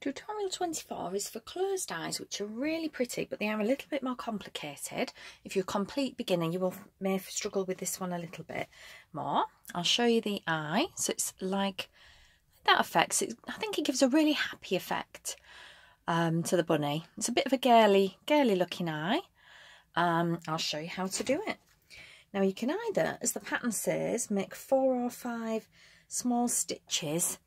Tutorial 24 is for closed eyes which are really pretty but they are a little bit more complicated. If you're a complete beginner you will may struggle with this one a little bit more. I'll show you the eye. So it's like that effect. It, I think it gives a really happy effect um, to the bunny. It's a bit of a girly, girly looking eye. Um, I'll show you how to do it. Now you can either, as the pattern says, make four or five small stitches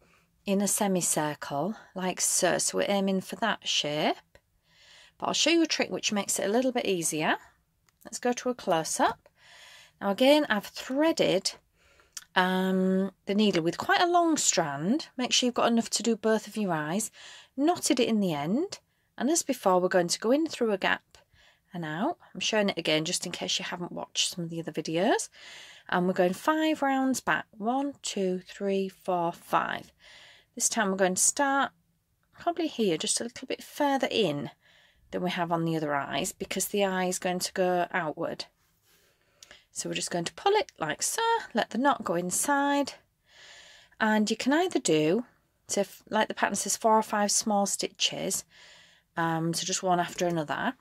in a semicircle like so. So we're aiming for that shape. But I'll show you a trick which makes it a little bit easier. Let's go to a close-up. Now again, I've threaded um, the needle with quite a long strand. Make sure you've got enough to do both of your eyes. Knotted it in the end. And as before, we're going to go in through a gap and out. I'm showing it again just in case you haven't watched some of the other videos. And we're going five rounds back. One, two, three, four, five. This time we're going to start probably here, just a little bit further in than we have on the other eyes because the eye is going to go outward. So we're just going to pull it like so, let the knot go inside. And you can either do, so if, like the pattern says, four or five small stitches, um, so just one after another,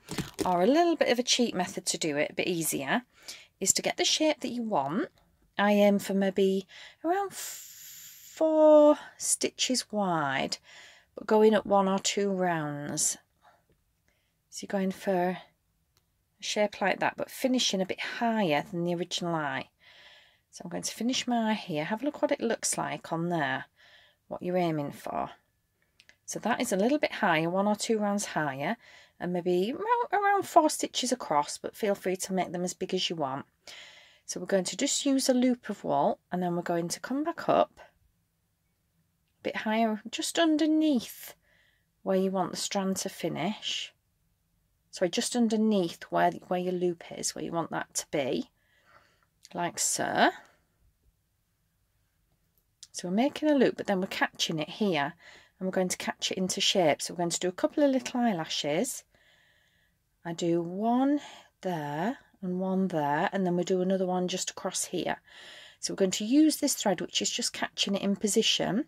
or a little bit of a cheat method to do it, a bit easier, is to get the shape that you want. I aim for maybe around four stitches wide, but going up one or two rounds. So you're going for a shape like that, but finishing a bit higher than the original eye. So I'm going to finish my eye here. Have a look what it looks like on there, what you're aiming for. So that is a little bit higher, one or two rounds higher, and maybe around, around four stitches across, but feel free to make them as big as you want. So we're going to just use a loop of wool, and then we're going to come back up bit higher, just underneath where you want the strand to finish. Sorry, just underneath where, where your loop is, where you want that to be, like so. So we're making a loop, but then we're catching it here, and we're going to catch it into shape. So we're going to do a couple of little eyelashes. I do one there and one there, and then we do another one just across here. So we're going to use this thread, which is just catching it in position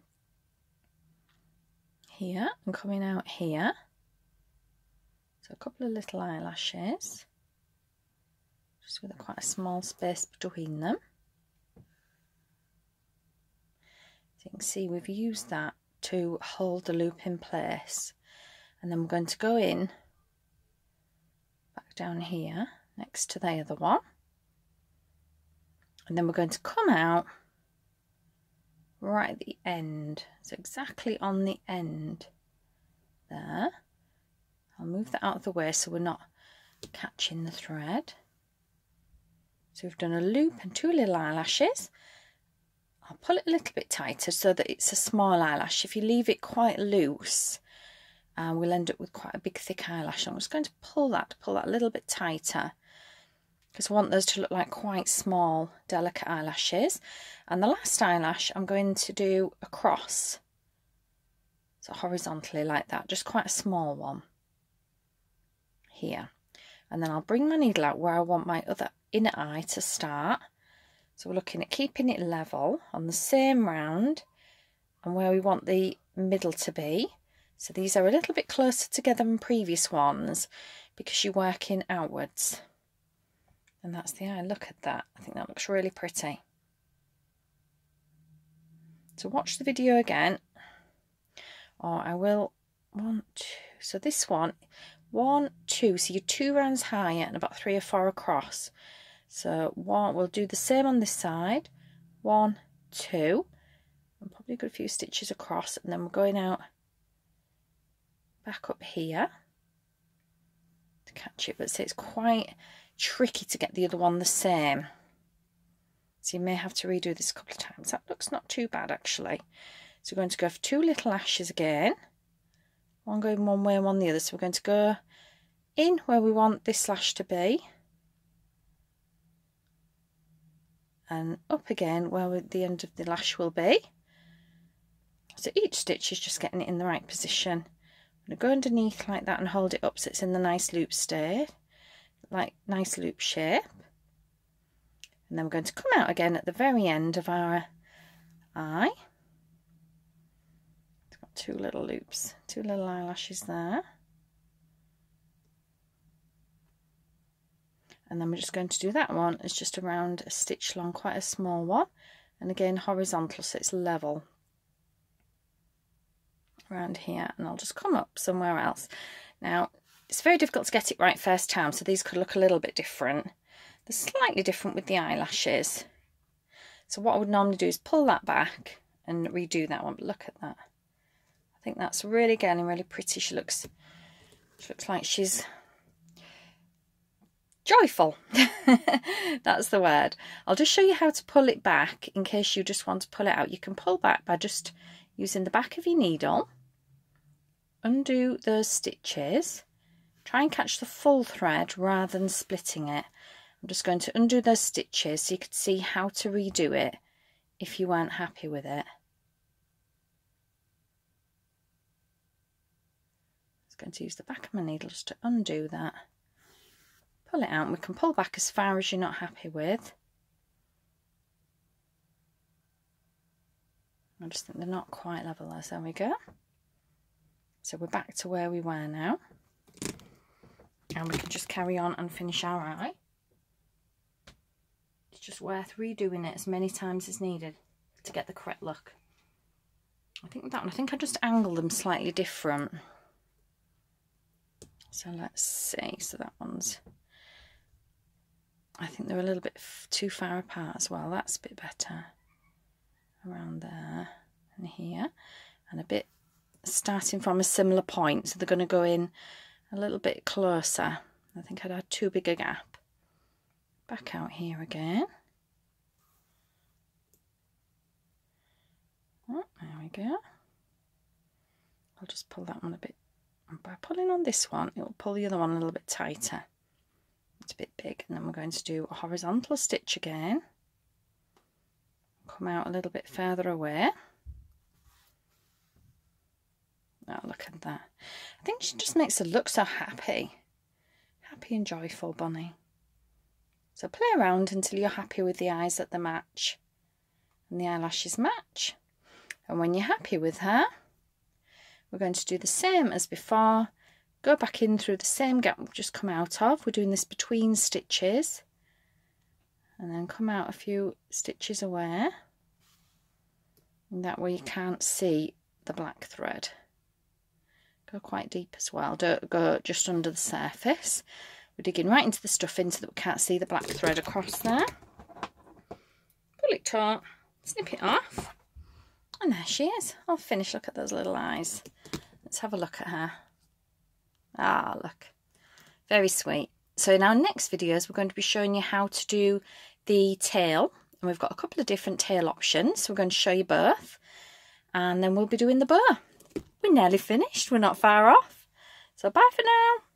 here and coming out here. So a couple of little eyelashes, just with a quite a small space between them. As you can see, we've used that to hold the loop in place. And then we're going to go in back down here next to the other one. And then we're going to come out right at the end. So exactly on the end there. I'll move that out of the way so we're not catching the thread. So we've done a loop and two little eyelashes. I'll pull it a little bit tighter so that it's a small eyelash. If you leave it quite loose, uh, we'll end up with quite a big thick eyelash. I'm just going to pull that, pull that a little bit tighter because I want those to look like quite small, delicate eyelashes. And the last eyelash I'm going to do across, so horizontally like that, just quite a small one here. And then I'll bring my needle out where I want my other inner eye to start. So we're looking at keeping it level on the same round and where we want the middle to be. So these are a little bit closer together than previous ones because you're working outwards. And that's the eye. Look at that. I think that looks really pretty. So watch the video again. Or I will one, two. So this one, one, two. So you're two rounds higher and about three or four across. So one, we'll do the same on this side. One, two. And probably a few stitches across. And then we're going out back up here to catch it. But see, it's quite tricky to get the other one the same. So you may have to redo this a couple of times. That looks not too bad actually. So we're going to go for two little lashes again. One going one way and one the other. So we're going to go in where we want this lash to be. And up again where the end of the lash will be. So each stitch is just getting it in the right position. I'm going to go underneath like that and hold it up so it's in the nice loop state like nice loop shape. And then we're going to come out again at the very end of our eye. It's got two little loops, two little eyelashes there. And then we're just going to do that one. It's just around a stitch long, quite a small one. And again, horizontal, so it's level around here. And I'll just come up somewhere else. Now, it's very difficult to get it right first time, so these could look a little bit different. They're slightly different with the eyelashes. So what I would normally do is pull that back and redo that one. But look at that. I think that's really getting really pretty. She looks, she looks like she's joyful. that's the word. I'll just show you how to pull it back in case you just want to pull it out. You can pull back by just using the back of your needle. Undo those stitches Try and catch the full thread rather than splitting it. I'm just going to undo those stitches so you could see how to redo it if you weren't happy with it. I'm going to use the back of my needle just to undo that. Pull it out and we can pull back as far as you're not happy with. I just think they're not quite level there, so there we go. So we're back to where we were now and we can just carry on and finish our eye. It's just worth redoing it as many times as needed to get the correct look. I think that one, I think I just angled them slightly different. So let's see, so that one's, I think they're a little bit too far apart as well. That's a bit better. Around there and here. And a bit starting from a similar point. So they're going to go in a little bit closer. I think I'd had too big a gap. Back out here again. Oh, there we go. I'll just pull that one a bit. And by pulling on this one, it'll pull the other one a little bit tighter. It's a bit big. And then we're going to do a horizontal stitch again. Come out a little bit further away. Oh, look at that. I think she just makes her look so happy. Happy and joyful bunny. So play around until you're happy with the eyes that the match. And the eyelashes match. And when you're happy with her, we're going to do the same as before. Go back in through the same gap we've just come out of. We're doing this between stitches. And then come out a few stitches away. And that way you can't see the black thread. Go quite deep as well. Don't go just under the surface. We're digging right into the stuffing so that we can't see the black thread across there. Pull it taut, snip it off. And there she is. I'll finish. Look at those little eyes. Let's have a look at her. Ah, look. Very sweet. So in our next videos, we're going to be showing you how to do the tail. And we've got a couple of different tail options. So we're going to show you both. And then we'll be doing the bow we're nearly finished. We're not far off. So bye for now.